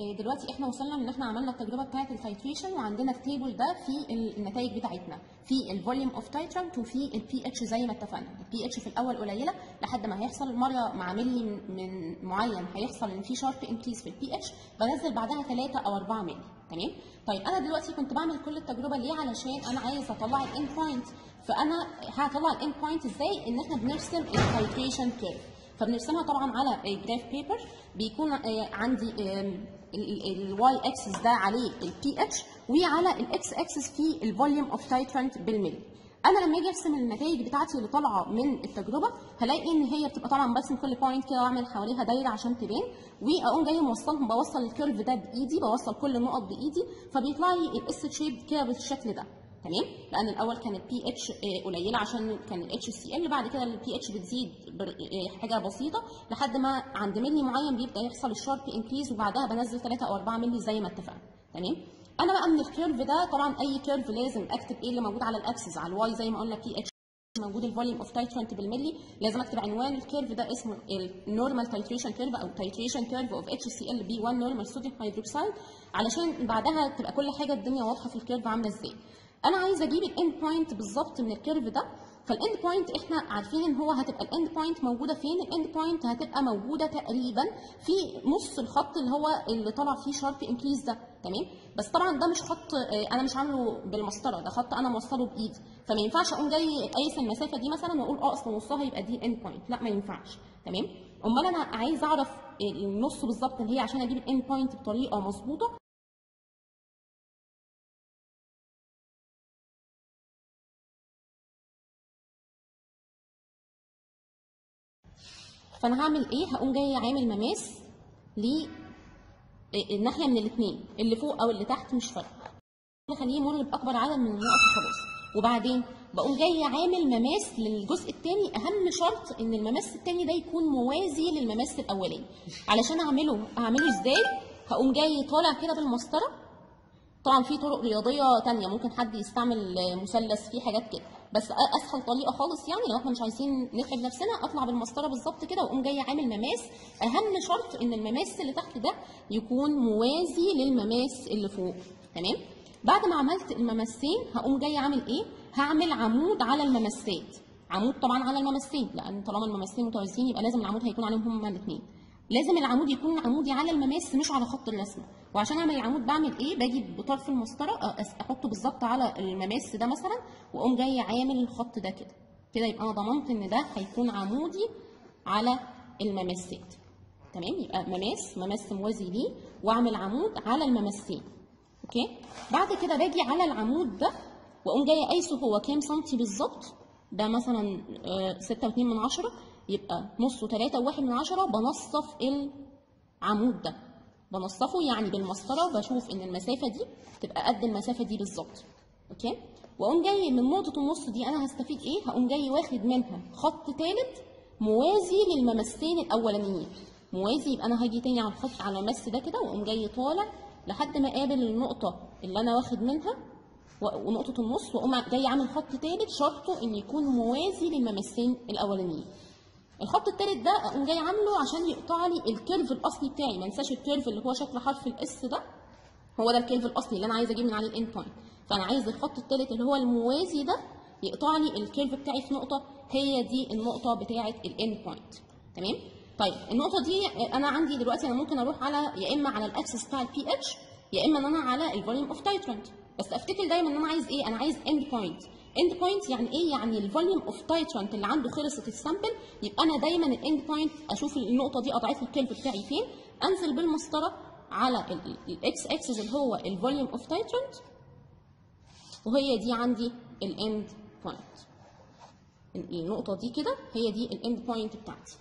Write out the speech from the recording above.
آه، دلوقتي إحنا وصلنا إن إحنا عملنا التجربة بتاعة ال titration وعندنا ال table ده في النتائج بتاعتنا في ال volume of titrant وفي البي اتش زي ما اتفقنا. البي اتش في الأول قليلة لحد ما هيحصل مرة مع ملي من- معين هيحصل إن في sharp increase في ال pH بنزل بعدها 3 أو 4 ملي تمام؟ طيب أنا دلوقتي كنت بعمل كل التجربة ليه؟ علشان أنا عايز أطلع ال end point فأنا هطلع ال end point إزاي؟ إن إحنا بنرسم ال titration curve فبنرسمها طبعا على graph paper بيكون آه، عندي ال Y axis ده عليه ال pH وعلى ال X axis في ال volume of titrant بالملي. أنا لما أجي أرسم النتائج بتاعتي اللي طالعة من التجربة هلاقي إن هي بتبقى طبعا برسم كل point كده وأعمل حواليها دايرة عشان تبان. وأقوم جاية موصلهم بوصل ال curve ده بإيدي بوصل كل النقط بإيدي فبيطلع لي ال S shape كده بالشكل ده. تمام؟ لأن الأول كان البي اتش قليله عشان كان الاتش سي ال بعد كده البي اتش بتزيد آه، حاجة بسيطة لحد ما عند ملي معين بيبدأ يحصل ال sharp increase وبعدها بنزل 3 أو 4 ملي زي ما اتفقنا. تمام؟ أنا بقى من ال curve ده طبعا أي curve لازم اكتب إيه اللي موجود على ال axis على ال Y زي ما قلنا بي اتش موجود ال volume of titrant بالملي. لازم أكتب عنوان ال curve ده اسمه ال normal titration curve أو titration curve of HCl by 1 normal sodium hydroxide علشان بعدها تبقى كل حاجة الدنيا واضحة في ال curve عاملة إزاي. أنا عايزة أجيب ال end point بالظبط من ال curve ده. فال end point إحنا عارفين إن هو هتبقى ال end point موجودة فين؟ ال end point هتبقى موجودة تقريبا في نص الخط اللي هو اللي طالع فيه sharp increase ده. تمام؟ بس طبعا ده مش خط آه، أنا مش عامله بالمسطرة ده خط أنا موصله بإيدي. فما ينفعش أقوم جاي قايس المسافة دي مثلا وأقول آه أصل نصها يبقى دي end point لا ما ينفعش. تمام؟ أمال أنا عايز أعرف النص بالظبط اللي هي عشان أجيب ال end point بطريقة مظبوطة. فانا هعمل إيه؟ هقوم جاي عامل مماس للناحيه من الاثنين اللي فوق أو اللي تحت مش فارقة. خليه يمر بأكبر عدد من النقط وخلاص. وبعدين بقوم جاي عامل مماس للجزء الثاني اهم شرط ان المماس الثاني ده يكون موازي للمماس الاولاني. علشان اعمله اعمله إزاي؟ هقوم جاي طالع كده بالمسطرة. طبعا في طرق رياضية تانية ممكن حد يستعمل مثلث فيه حاجات كده. بس أسهل طريقة خالص يعني لو إحنا مش عايزين نتعب نفسنا أطلع بالمسطرة بالظبط كده وأقوم جاي عامل مماس. أهم شرط إن المماس اللي تحت ده يكون موازي للمماس اللي فوق تمام؟ بعد ما عملت الممسين هقوم جاي عامل إيه؟ هعمل عمود على الممسات عمود طبعا على الممسين لأن طالما الممسين متوازيين يبقى لازم العمود هيكون عليهم هما الاثنين لازم العمود يكون عمودي على المماس مش على خط الرسمة. وعشان اعمل العمود بعمل إيه؟ باجي بطرف المسطره احطه بالظبط على المماس ده مثلا واقوم جاي عامل الخط ده كده. كده يبقى أنا ضمنت ان ده هيكون عمودي على المماسات. تمام؟ يبقى مماس مماس موازي ليه واعمل عمود على المماسين. أوكي؟ بعد كده باجي على العمود ده واقوم جاية قايسه هو كام سنتي بالظبط؟ ده مثلا آه، ستة واتنين من عشرة يبقى نصه تلاتة وواحد من عشرة بنصف العمود ده. بنصفه يعني بالمسطرة بشوف إن المسافة دي تبقى قد المسافة دي بالظبط. okay؟ وأقوم جاي من نقطة النص دي أنا هستفيد إيه؟ هقوم جاي واخد منها خط ثالث موازي للمماسين الأولانيين. موازي يبقى أنا هاجي تاني على الخط على المماس ده كده وأقوم جاي طالع لحد ما أقابل النقطة اللي أنا واخد منها و- ونقطة النص وأقوم جاي عامل خط ثالث شرطه إن يكون موازي للمماسين الأولانيين. الخط الثالث ده اقوم جاي عامله عشان يقطع لي ال curve الأصلي بتاعي. ما انساش ال curve اللي هو شكل حرف ال S ده. هو ده ال curve الأصلي اللي أنا عايزه أجيب من عليه ال end point فأنا عايز الخط الثالث اللي هو الموازي ده يقطع لي ال curve بتاعي في نقطة. هي دي النقطة بتاعه ال end point تمام؟ طيب النقطة دي أنا عندي دلوقتي أنا ممكن أروح على يا إما على ال axis بتاع ال pH يا إما إن أنا على ال volume of titrant بس أفتكر دايما إن أنا عايز إيه؟ أنا عايز end point end point يعني إيه؟ يعني ال volume of titrant اللي عنده خلصت ال sample يبقى أنا دايما ال end point أشوف النقطة دي لي ال curve بتاعي فين. أنزل بالمسطرة على الاكس اكسس اللي هو ال volume of titrant وهي دي عندي ال end point النقطة دي كده هي دي ال end point بتاعتي.